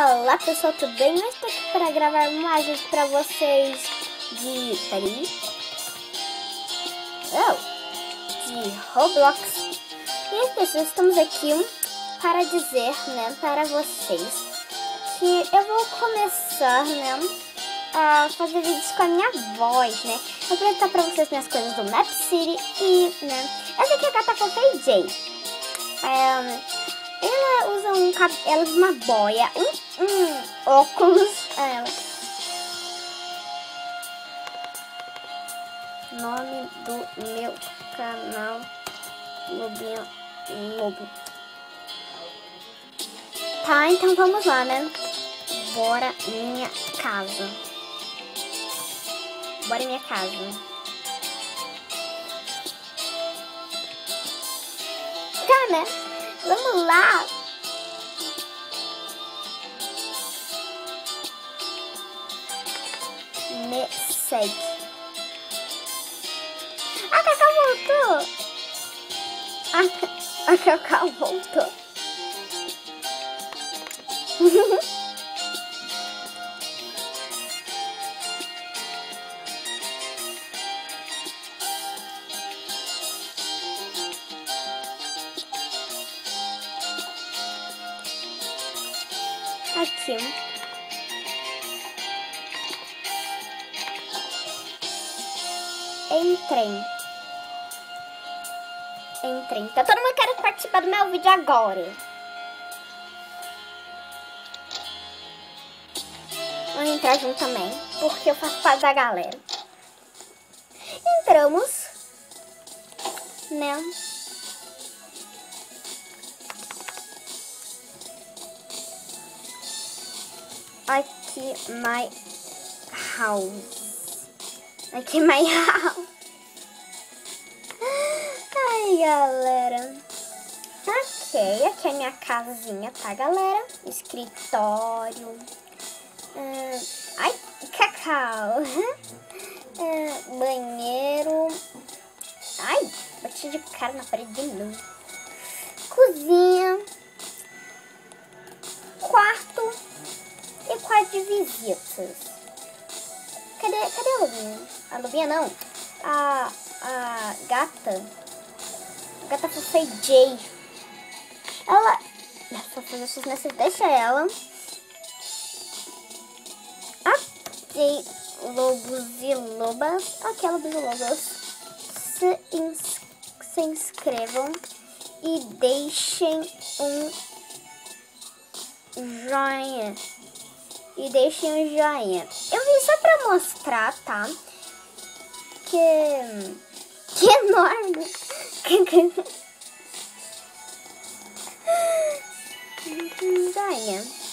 Olá pessoal, tudo bem? Eu estou aqui para gravar mais vídeo para vocês de... Peraí. Oh, de Roblox. E pessoal, estamos aqui para dizer, né, para vocês que eu vou começar, né, a fazer vídeos com a minha voz, né. Vou apresentar para vocês minhas coisas do Map City e, né, essa aqui é a Gata Fofa J. É, ela usa um ela usa uma boia, um, um óculos. Ela. Nome do meu canal Lobinho Lobo. Tá, então vamos lá, né? Bora minha casa. Bora minha casa. Tá, né? Vamos lá. Me segue. A Cacau voltou. A, a Cacau voltou. aqui. Entrem. Entrem. Tá todo mundo querendo participar do meu vídeo agora. Vamos entrar junto também, porque eu faço parte da galera. Entramos, né? Aqui my house. Aqui my house. Ai, galera. Ok, aqui é minha casinha, tá, galera? Escritório. Hum, ai, cacau. Hum, banheiro. Ai, bati de cara na parede de novo. De visitas. Cadê, cadê a Lubinha? A Lubinha não. A, a gata. A gata foi Jay. Ela... Vou fazer sucesso, deixa ela. Ok, lobos e lobas. Ok, lobos e lobas. Se, ins se inscrevam e deixem um joinha e deixem um joinha. Eu vim só pra mostrar, tá? Que... Que enorme! joinha.